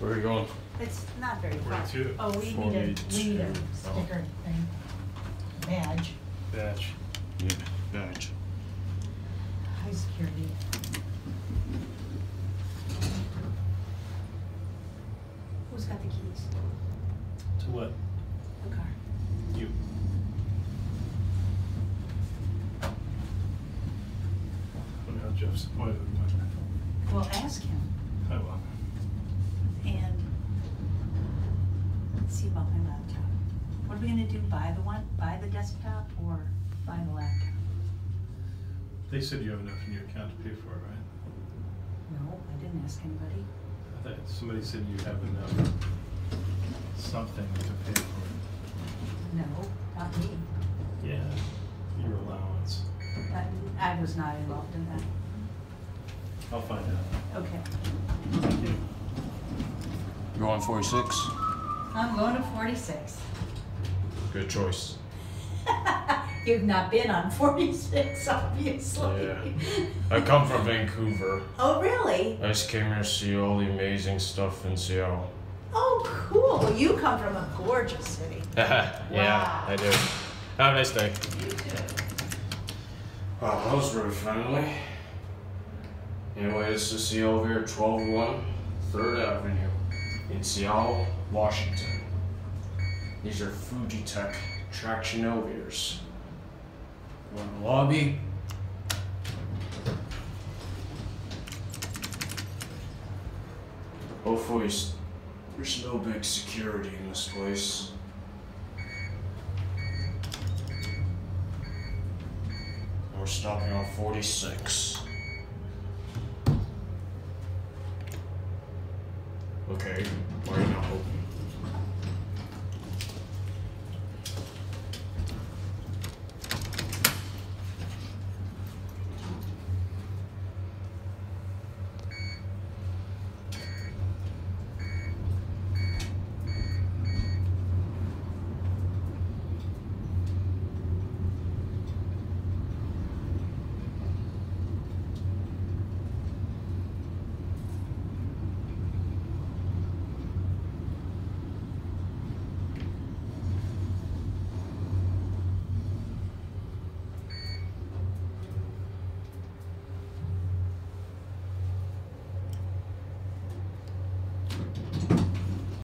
Where are you going? It's not very far. 42. Oh, we need a, we need a 42. sticker thing, badge, Batch. Yeah, badge. high security. Who's got the keys? To what? The car. You. Wonder how Jeff's appointed went. Well, ask him I will. And let's see about my laptop. What are we gonna do, buy the one, buy the desktop or buy the laptop? They said you have enough in your account to pay for it, right? No, I didn't ask anybody. I thought somebody said you have enough something to pay for it. No, not me. Yeah. Your allowance. I, I was not involved in that. I'll find out. Okay. Thank you. You going 46? I'm going to forty-six. Good choice. You've not been on forty-six, obviously. Yeah. I come from Vancouver. Oh, really? I just came here to see all the amazing stuff in Seattle. Oh, cool. You come from a gorgeous city. yeah, Wow. I do. Have a nice day. You too. Wow, that was really friendly. Anyway, this is the elevator 1201 3rd Avenue in Seattle, Washington. These are Fujitec traction elevators. Go in the lobby. Hopefully, there's no big security in this place. We're stopping on 46. Okay, why are you not open?